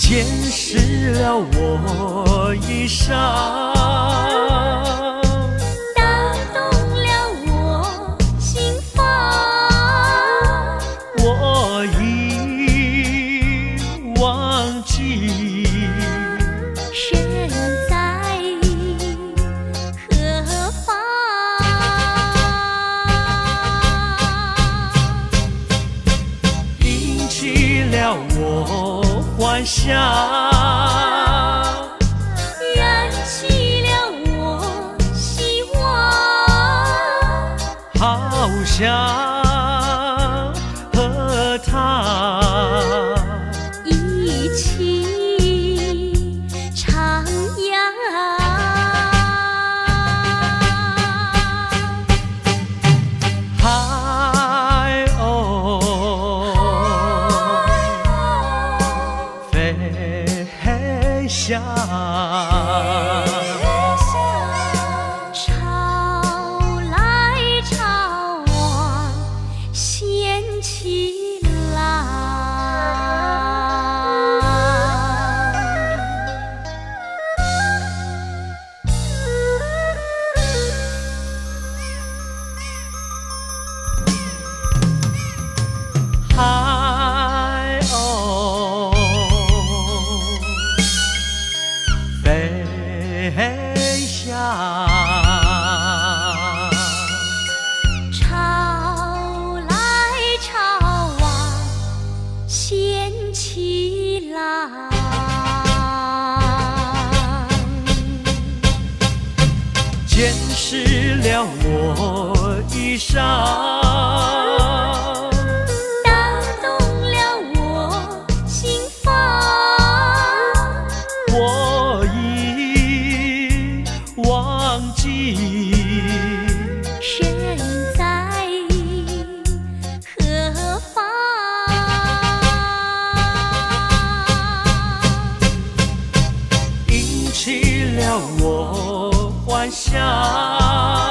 溅湿了我衣裳，打动了我心房。我已忘记燃起了我希望。好想和他下，潮来潮往，掀起飞翔，潮来潮往，掀起浪。溅湿了我衣裳，身在何方引起了我幻想。